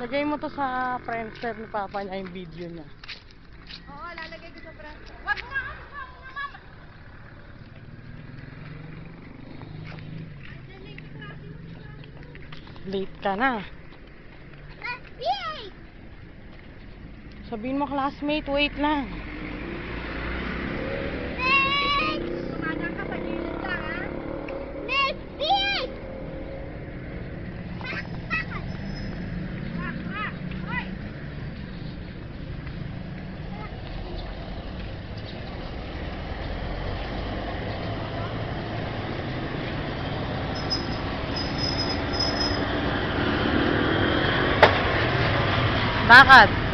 Lagay mo to sa Friendster ni Papa niya yung video niya. Oo, lalagay ko sa braso. Wag na! Wag na! Na! Late ka na. Yay! Sabihin mo classmate, wait lang. Bakit?